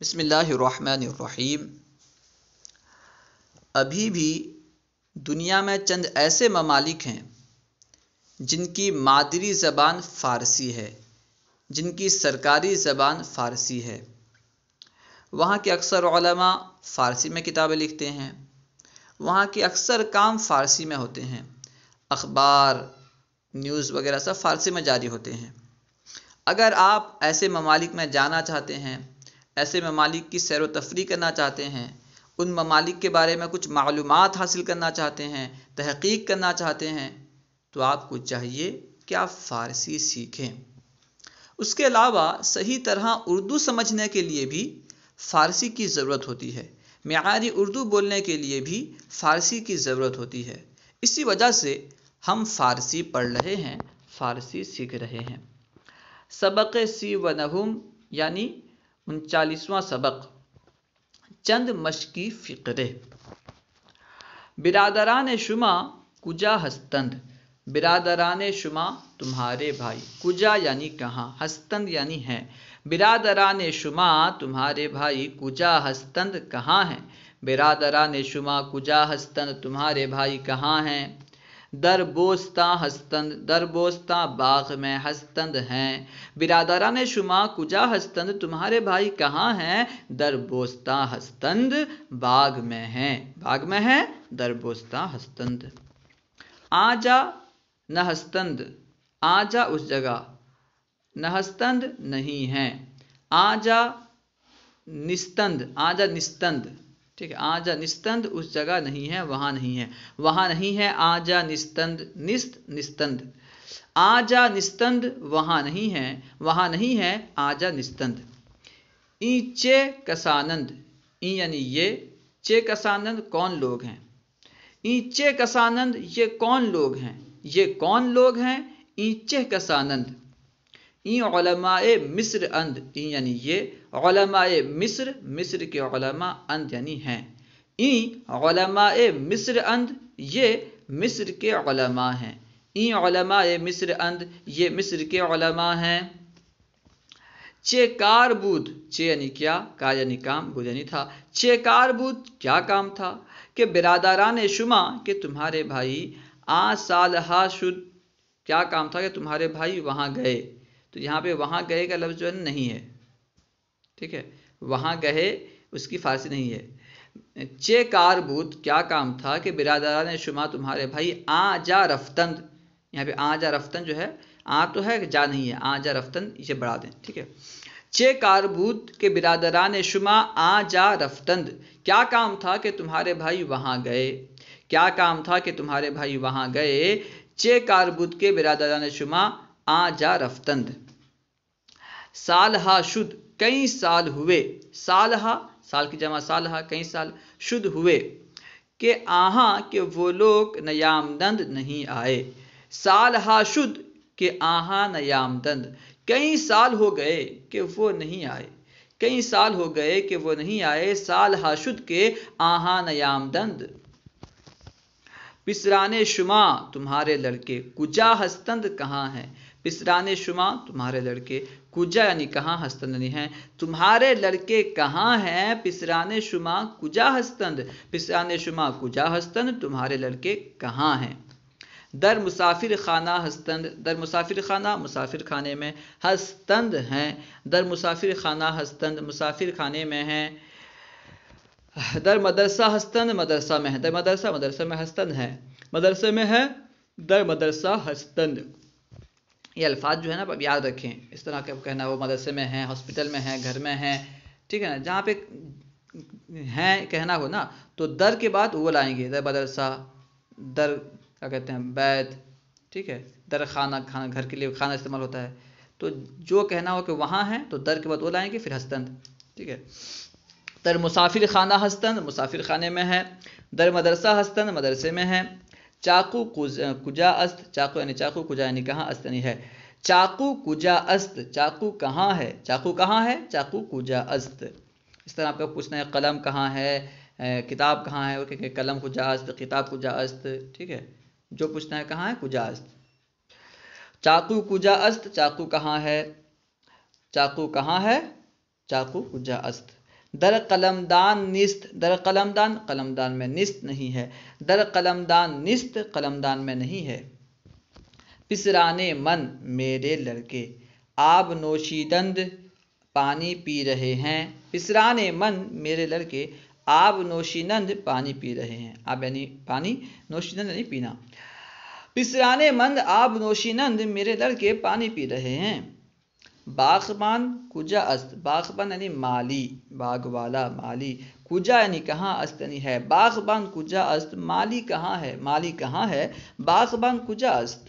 बसमीम अभी भी दुनिया में चंद ऐसे ममालिक हैं, जिनकी मादरी ज़बान फ़ारसी है, जिनकी सरकारी ज़बान फ़ारसी है। वहाँ के अक्सर फ़ारसी में किताबें लिखते हैं, वहाँ के अक्सर काम फ़ारसी में होते हैं, अखबार, न्यूज़ वगैरह सब फ़ारसी में जारी होते हैं। अगर आप ऐसे ममालिक में जाना चाहते हैं ऐसे ममालिक की सैर तफरी करना चाहते हैं। उन ममालिक के बारे में कुछ मालूम हासिल करना चाहते हैं, तहकीक करना चाहते हैं। तो आपको चाहिए कि आप फ़ारसी सीखें। उसके अलावा सही तरह उर्दू समझने के लिए भी फ़ारसी की ज़रूरत होती है। मैारी उर्दू बोलने के लिए भी फ़ारसी की ज़रूरत होती है। इसी वजह से हम फ़ारसी पढ़ रहे हैं, फ़ारसी सीख रहे हैं। सबक सी व नहुम, यानी उनचालीसवां सबक, चंद मशकी फ़िक्रे। बिरादरान शुमा, कुजा हस्तंद। बिरादरान शुमा, तुम्हारे भाई। कुजा यानी कहाँ? हस्तंद यानी है। बिरादरान शुमा, तुम्हारे भाई। कुजा हस्तंद कहाँ हैं? बिरादरान शुमा, कुजा हस्तंद, तुम्हारे भाई कहाँ हैं? दरबोस्ता हस्तंद, दरबोस्ता बाग में हस्तंद हैं। ने शुमा, कुजा हस्तंद, तुम्हारे भाई कहाँ हैं? दरबोस्ता हस्तंद बाग में हैं। बाग में है, दरबोस्ता हस्तंद। आजा न हस्तंद, आजा उस जगह, न हस्तंद नहीं है। आजा निस्तंद आजा निस्तंद। ठीक है, आजा निस्तंद उस जगह नहीं है, वहाँ नहीं है। वहाँ नहीं है, आजा निस्तंद, निस्त, निस्तंद। आजा निस्तंद, वहाँ नहीं है, वहाँ नहीं है, आजा निस्तंद। ईचे कसानंद, ई यानी ये, चे कसानंद कौन लोग हैं? ईचे कसानंद, ये कौन लोग हैं? ये कौन लोग हैं? ईचे कसानंद। ई मिस्र अंद ई यानी ये मिस्र मिस्र के अंद यानी हैं। ई मिस्र अंद ये मिस्र के हैं। ई मिस्र अंद ये मिस्र के हैं। चे कारबूद चे यानी क्या? का यानी काम बुध यानी था। चे कारबूद क्या काम था? कि बिरादरान शुमा, के तुम्हारे भाई आ साल हा शुद्ध क्या काम था कि तुम्हारे भाई वहाँ गए? तो यहाँ पे वहाँ गए का लफ्ज़ जो है नहीं है। ठीक है? वहाँ गए उसकी फारसी नहीं है। चे कारबूत क्या काम था कि बिरादरा ने शुमा तुम्हारे, भाई आ जा रफ्तंद। यहाँ पे आ जा रफ्तन जो है, आ तो है, जा नहीं है। आ जा रफ्तन इसे बढ़ा दें। ठीक है? चे कारबूत के बिरादरान शुमा आ जा रफ्तंद। क्या काम था कि तुम्हारे भाई वहाँ गए? क्या काम था कि तुम्हारे भाई वहाँ गए? चे कारबूत के बिरादरान शुमा आ जा रफ्तंद। सालहा शुद्ध, कई साल हुए। सालहा, साल की जमा सालहा, कई साल शुद्ध हुए। के आहा, के वो लोग नयामदंद नहीं आए। सालहा शुद्ध, के आहा नयामदंद। कई साल हो गए, कि वो नहीं आए। कई साल हो गए, कि वो नहीं आए। साल हाशुद के आहा नयामदंद। पिसराने शुमा, तुम्हारे लड़के। कुजा हस्तंद कहाँ हैं? पिसराने शुमा, तुम्हारे लड़के कुजा यानी कहाँ हस्तंद है? तुम्हारे लड़के कहाँ हैं? पिसराने शुमा, कुजा हस्तंद पिसराने शुमा, कुजा हस्तंद तुम्हारे लड़के कहाँ हैं? दर मुसाफिर खाना हस्तंद दर मुसाफिर खाना मुसाफिर खाने में हस्तंद हैं। दर मुसाफिर खाना हस्तंद मुसाफिर खाने में हैं। दर मदरसा हस्तंद मदरसा में है। दर मदरसा मदरसा में हस्तंद है। मदरसे में है, दर मदरसा हस्तंद ये अल्फाज जो है ना आप याद रखें। इस तरह का कहना, वो मदरसे में हैं, हॉस्पिटल में हैं, घर में हैं, ठीक है ना? जहाँ पे हैं कहना हो ना तो दर के बाद वो लाएँगे, दर मदरसा, दर, क्या कहते हैं, बैत, ठीक है? दर खाना खाना, घर के लिए खाना इस्तेमाल होता है। तो जो कहना हो कि वहाँ हैं तो दर के बाद वो लाएँगे, फिर हस्तंद ठीक है? दर मुसाफिर खाना हस्तंद मुसाफिर खाने में है। दर मदरसा हस्तंद मदरसे में है। चाकू कुजा अस्त, चाकू यानी चाकू, कुजा यानी कहाँ अस्त नहीं है। चाकू, कुजा अस्त, चाकू कहाँ है? चाकू कहाँ है? चाकू कुजा अस्त। इस तरह आपका पूछना है, कलम कहाँ है किताब कहाँ है और कलम कुजा अस्त, किताब कुजा अस्त, ठीक है? जो पूछना है, कहाँ है? कुजा अस्त। चाकू कुजा अस्त, चाकू कहाँ है? चाकू कहाँ है? चाकू कुजा अस्त। दर कलमदान निस्त, दर कलमदान कलमदान में निस्त नहीं है। दर कलमदान निस्त कलमदान में नहीं है। पिसराने मन मेरे लड़के, आब नोशीदंद पानी पी रहे हैं। पिसराने मन मेरे लड़के, आब नोशीनंद पानी पी रहे हैं। आब यानी पानी नोशीनंद नहीं पीना। पिसराने मंद आब नोशीनंद मेरे लड़के पानी पी रहे हैं। बागबान कुजा अस्त, बागबान यानी माली, बाग वाला, माली। कुजा यानी कहाँ अस्त यानी है? बागबान कुजा अस्त, माली कहाँ है? माली कहाँ है? बागबान कुजा अस्त।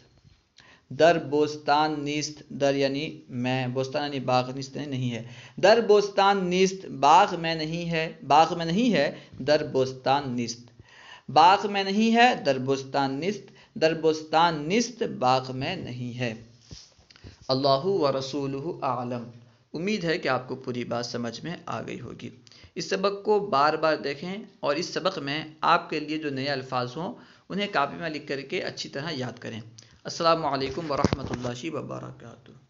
दर बोस्तान निस्त, दर यानी मैं, बोस्तान यानी बाग निस्त नहीं है। दर बोस्तान निस्त, बाग में नहीं है, बाग में नहीं है, दर बोस्तान निस्त। बाग में नहीं है, दर बोस्तान निस्त, दर बोस्तान निस्त, बाग में नहीं है। अल्लाह व रसूल आलम। उम्मीद है कि आपको पूरी बात समझ में आ गई होगी। इस सबक को बार बार देखें और इस सबक में आपके लिए जो नए अल्फाज हों, उन्हें कापी में लिख करके अच्छी तरह याद करें। असलकम वरहमल वबरकातुहू